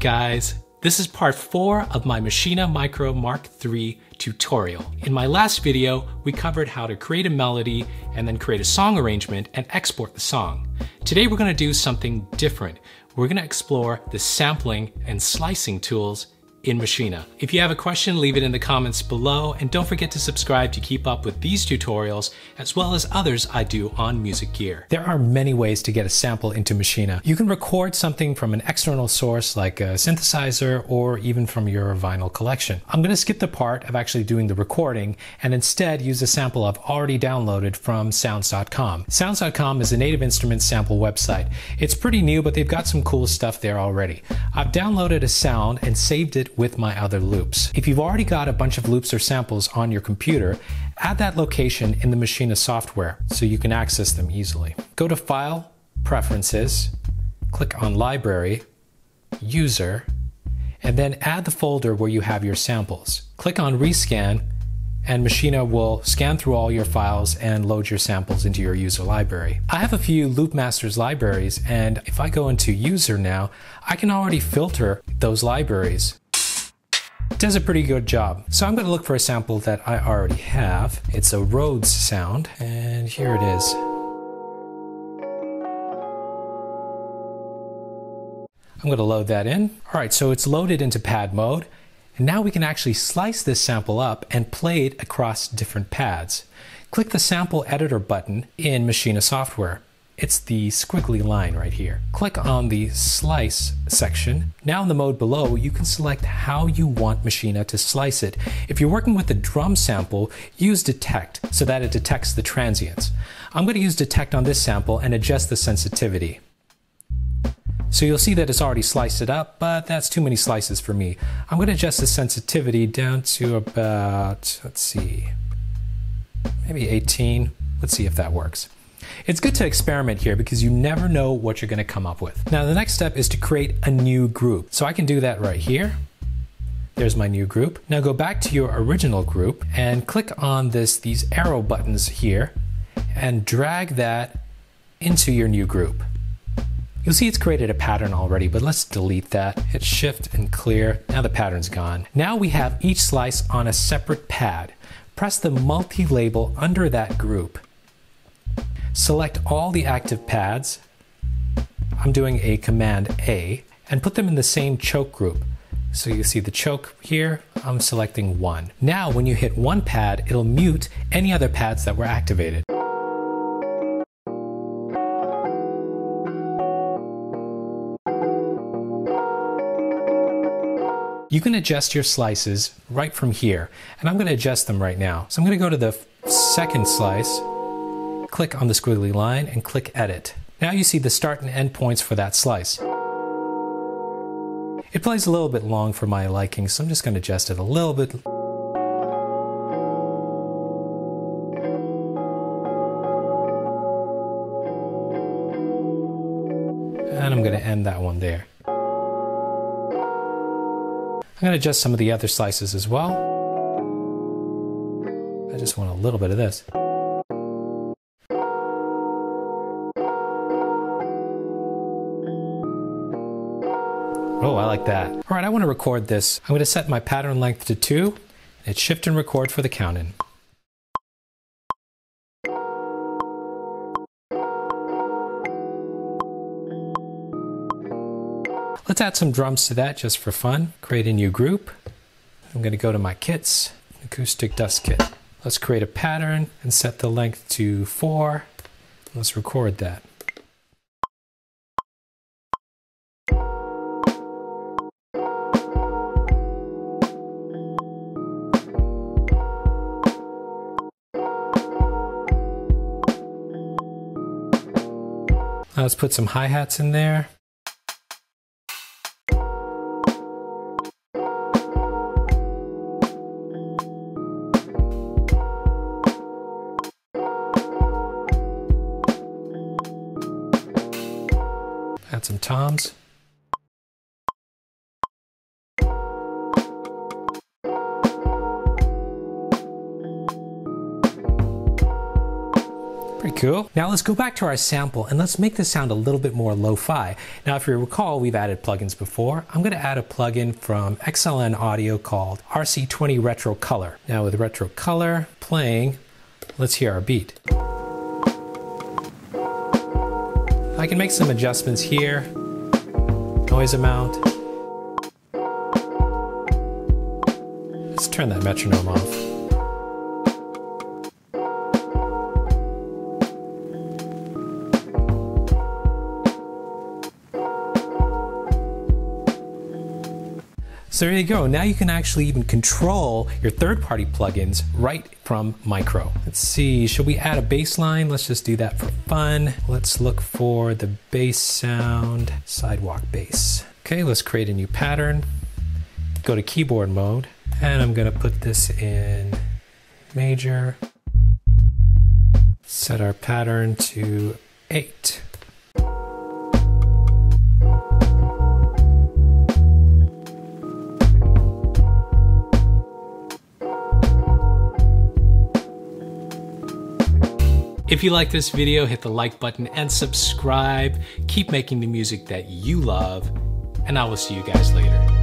guys? This is part 4 of my Maschine Mikro Mark III tutorial. In my last video, we covered how to create a melody and then create a song arrangement and export the song. Today we're going to do something different. We're going to explore the sampling and slicing tools in Maschine. If you have a question, leave it in the comments below, and don't forget to subscribe to keep up with these tutorials, as well as others I do on Music Gear. There are many ways to get a sample into Maschine. You can record something from an external source like a synthesizer or even from your vinyl collection. I'm going to skip the part of actually doing the recording and instead use a sample I've already downloaded from Sounds.com. Sounds.com is a native instrument sample website. It's pretty new, but they've got some cool stuff there already. I've downloaded a sound and saved it with my other loops. If you've already got a bunch of loops or samples on your computer, add that location in the Maschine software so you can access them easily. Go to File, Preferences, click on Library, User, and then add the folder where you have your samples. Click on Rescan and Maschine will scan through all your files and load your samples into your user library. I have a few Loopmasters libraries, and if I go into user now, I can already filter those libraries does a pretty good job. So I'm going to look for a sample that I already have. It's a Rhodes sound, and here it is. I'm going to load that in. All right, so it's loaded into pad mode. And now we can actually slice this sample up and play it across different pads. Click the sample editor button in Maschine software. It's the squiggly line right here. Click on the slice section. Now in the mode below, you can select how you want Maschine to slice it. If you're working with a drum sample, use detect so that it detects the transients. I'm going to use detect on this sample and adjust the sensitivity. So you'll see that it's already sliced it up, but that's too many slices for me. I'm going to adjust the sensitivity down to about, let's see, maybe 18. Let's see if that works. It's good to experiment here because you never know what you're going to come up with. Now the next step is to create a new group. So I can do that right here. There's my new group. Now go back to your original group and click on this these arrow buttons here and drag that into your new group. You'll see it's created a pattern already, but let's delete that. Hit shift and clear. Now the pattern's gone. Now we have each slice on a separate pad. Press the multi-label under that group Select all the active pads. I'm doing a Command A and put them in the same choke group. So you see the choke here, I'm selecting one. Now when you hit one pad, it'll mute any other pads that were activated. You can adjust your slices right from here, and I'm going to adjust them right now. So I'm going to go to the second slice, click on the squiggly line and click Edit. Now you see the start and end points for that slice. It plays a little bit long for my liking, so I'm just going to adjust it a little bit. And I'm going to end that one there. I'm going to adjust some of the other slices as well. I just want a little bit of this. Oh, I like that. All right, I want to record this. I'm going to set my pattern length to 2. Hit shift and record for the count in. Let's add some drums to that just for fun. Create a new group. I'm going to go to my kits, acoustic dust kit. Let's create a pattern and set the length to 4. Let's record that. Let's put some hi-hats in there. Add some toms. Cool. Now let's go back to our sample and let's make this sound a little bit more lo-fi. Now if you recall, we've added plugins before. I'm going to add a plugin from XLN Audio called RC20 Retro Color. Now with Retro Color playing, let's hear our beat. I can make some adjustments here. Noise amount. Let's turn that metronome off. So there you go. Now you can actually even control your third-party plugins right from Mikro. Let's see, should we add a bass line? Let's just do that for fun. Let's look for the bass sound, sidewalk bass. Okay, let's create a new pattern. Go to keyboard mode, and I'm gonna put this in major. Set our pattern to eight. If you like this video, hit the like button and subscribe. Keep making the music that you love, and I will see you guys later.